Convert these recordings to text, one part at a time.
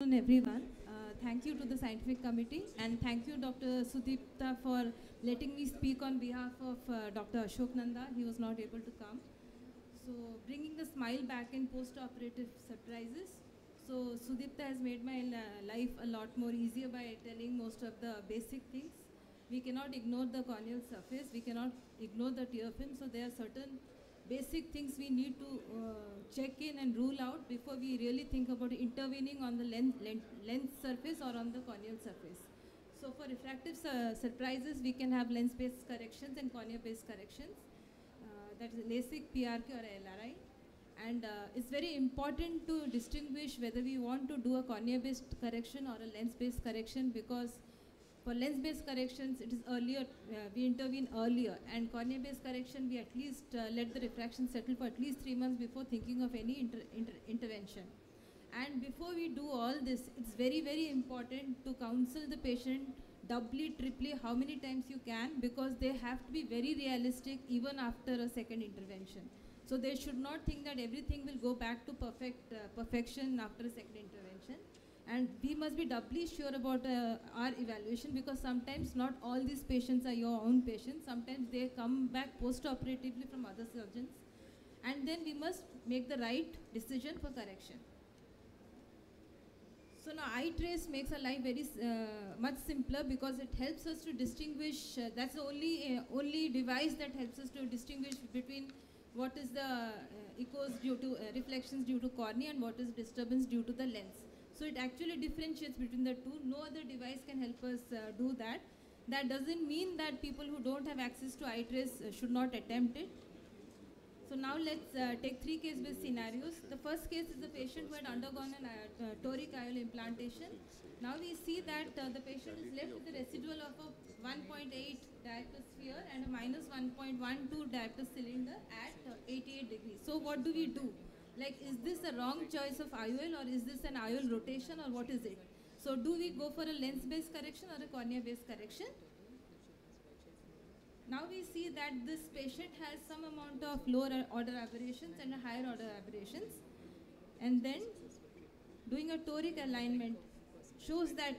afternoon, everyone. Uh, thank you to the scientific committee and thank you, Dr. Sudipta, for letting me speak on behalf of uh, Dr. Ashok Nanda. He was not able to come. So, bringing the smile back in post-operative surprises. So, Sudipta has made my la- life a lot more easier by telling most of the basic things. We cannot ignore the corneal surface. We cannot ignore the tear film. So, there are certain basic things we need to uh, check in and rule out before we really think about intervening on the lens, lens, lens surface or on the corneal surface. So for refractive su- surprises, we can have lens-based corrections and cornea-based corrections. Uh, that is LASIK, PRK or LRI. And uh, it's very important to distinguish whether we want to do a cornea-based correction or a lens-based correction because for lens-based corrections, it is earlier, uh, we intervene earlier, and cornea-based correction, we at least uh, let the refraction settle for at least three months before thinking of any inter- inter- intervention. And before we do all this, it's very, very important to counsel the patient doubly, triply, how many times you can, because they have to be very realistic even after a second intervention. So they should not think that everything will go back to perfect uh, perfection after a second intervention and we must be doubly sure about uh, our evaluation because sometimes not all these patients are your own patients. Sometimes they come back post operatively from other surgeons. And then we must make the right decision for correction. So now iTrace makes our life very uh, much simpler because it helps us to distinguish uh, that's the only uh, only device that helps us to distinguish between what is the uh, echoes due to uh, reflections due to cornea and what is disturbance due to the lens so it actually differentiates between the two. No other device can help us uh, do that. That doesn't mean that people who don't have access to iTrace uh, should not attempt it. So now let's uh, take three case-based scenarios. The first case is the patient who had undergone an uh, uh, toric IOL implantation. Now we see that uh, the patient is left with a residual of a 1.8 diopter sphere and a minus 1.12 diopter cylinder at uh, 88 degrees. So what do we do? Like is this a wrong choice of IOL or is this an IOL rotation or what is it? So do we go for a lens based correction or a cornea based correction? Now we see that this patient has some amount of lower order aberrations and a higher order aberrations and then doing a toric alignment shows that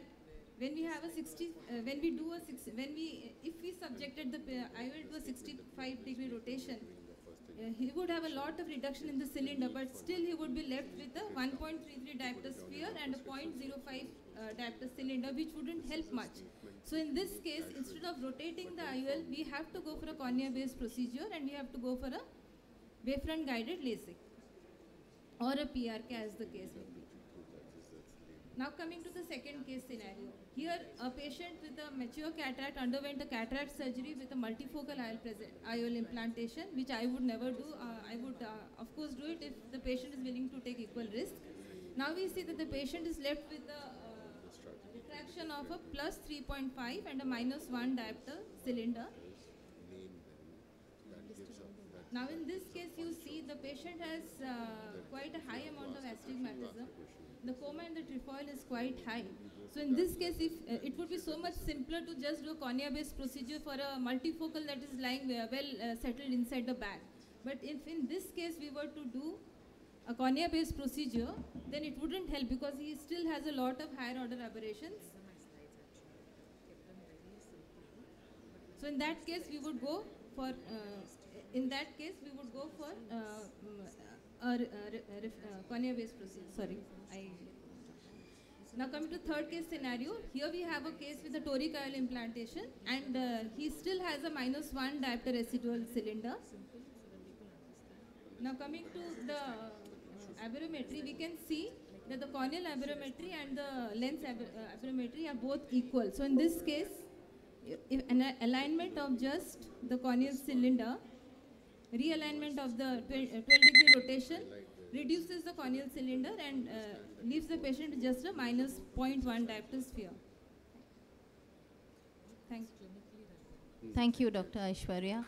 when we have a 60 uh, when we do a 60 when we if we subjected the uh, IOL to a 65 degree rotation he would have a lot of reduction in the cylinder, but still he would be left with a 1.33 diopter sphere and a 0.05 uh, diopter cylinder, which wouldn't help much. So in this case, instead of rotating the IOL, we have to go for a cornea-based procedure and we have to go for a wavefront guided LASIK or a PRK as the case may be. Now coming to the second case scenario. Here a patient with a mature cataract underwent a cataract surgery with a multifocal IOL, implantation which I would never do. Uh, I would uh, of course do it if the patient is willing to take equal risk. Now we see that the patient is left with a uh, refraction of a plus 3.5 and a minus 1 diopter cylinder. Now in this case you see the patient has uh, quite a high amount of astigmatism. The coma and the trefoil is quite high. So in this case if uh, it would be so much simpler to just do a cornea based procedure for a multifocal that is lying uh, well uh, settled inside the bag. But if in this case we were to do a cornea based procedure then it wouldn't help because he still has a lot of higher order aberrations. So in that case we would go for uh, in that case, we would go for uh, a, a cornea-based procedure. Sorry, I. Now coming to third case scenario, here we have a case with a toric IOL implantation, and uh, he still has a minus one diopter residual cylinder. Now coming to the uh, aberrometry, we can see that the corneal aberrometry and the lens aber uh, aberrometry are both equal. So in this case, if an alignment of just the corneal cylinder realignment of the 12, uh, 12 degree rotation reduces the corneal cylinder and uh, leaves the patient just a minus 0.1 diopter sphere. Thank you. Thank you, Dr. Aishwarya.